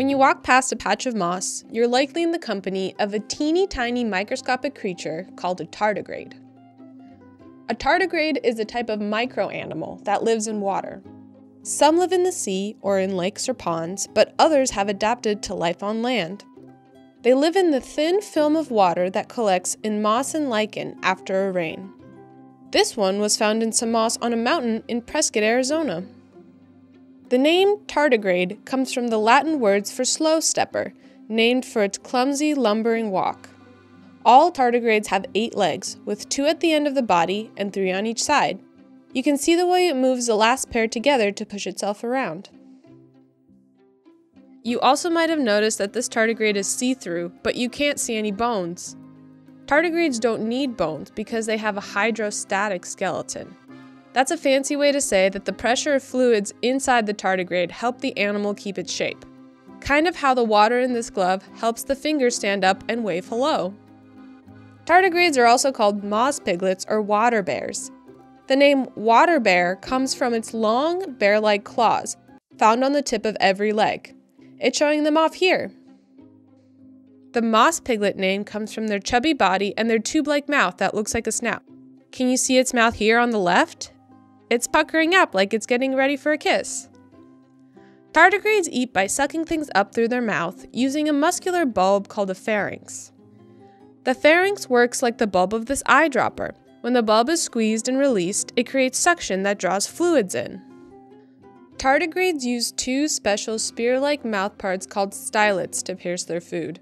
When you walk past a patch of moss, you're likely in the company of a teeny tiny microscopic creature called a tardigrade. A tardigrade is a type of microanimal that lives in water. Some live in the sea or in lakes or ponds, but others have adapted to life on land. They live in the thin film of water that collects in moss and lichen after a rain. This one was found in some moss on a mountain in Prescott, Arizona. The name tardigrade comes from the Latin words for slow stepper, named for its clumsy, lumbering walk. All tardigrades have eight legs, with two at the end of the body and three on each side. You can see the way it moves the last pair together to push itself around. You also might have noticed that this tardigrade is see-through, but you can't see any bones. Tardigrades don't need bones because they have a hydrostatic skeleton. That's a fancy way to say that the pressure of fluids inside the tardigrade help the animal keep its shape. Kind of how the water in this glove helps the finger stand up and wave hello. Tardigrades are also called moss piglets or water bears. The name water bear comes from its long, bear like claws found on the tip of every leg. It's showing them off here. The moss piglet name comes from their chubby body and their tube like mouth that looks like a snout. Can you see its mouth here on the left? It's puckering up like it's getting ready for a kiss. Tardigrades eat by sucking things up through their mouth using a muscular bulb called a pharynx. The pharynx works like the bulb of this eyedropper. When the bulb is squeezed and released, it creates suction that draws fluids in. Tardigrades use two special spear like mouthparts called stylets to pierce their food.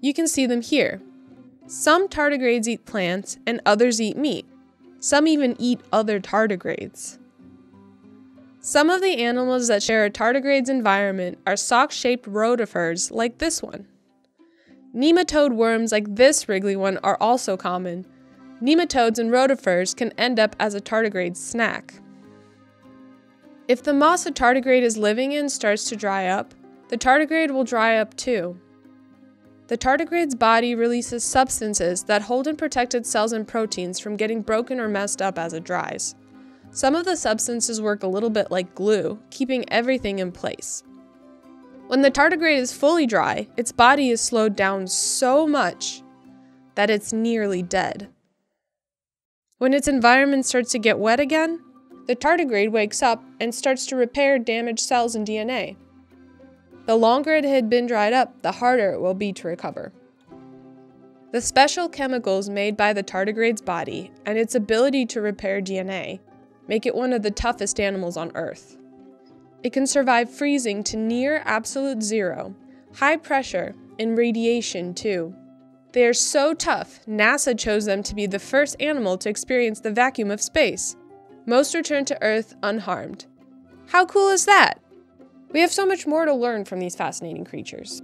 You can see them here. Some tardigrades eat plants and others eat meat. Some even eat other tardigrades. Some of the animals that share a tardigrade's environment are sock-shaped rotifers like this one. Nematode worms like this wriggly one are also common. Nematodes and rotifers can end up as a tardigrade's snack. If the moss a tardigrade is living in starts to dry up, the tardigrade will dry up too. The tardigrade's body releases substances that hold and protect its cells and proteins from getting broken or messed up as it dries. Some of the substances work a little bit like glue, keeping everything in place. When the tardigrade is fully dry, its body is slowed down so much that it's nearly dead. When its environment starts to get wet again, the tardigrade wakes up and starts to repair damaged cells and DNA. The longer it had been dried up, the harder it will be to recover. The special chemicals made by the tardigrade's body and its ability to repair DNA make it one of the toughest animals on Earth. It can survive freezing to near absolute zero, high pressure, and radiation too. They are so tough, NASA chose them to be the first animal to experience the vacuum of space. Most return to Earth unharmed. How cool is that? We have so much more to learn from these fascinating creatures.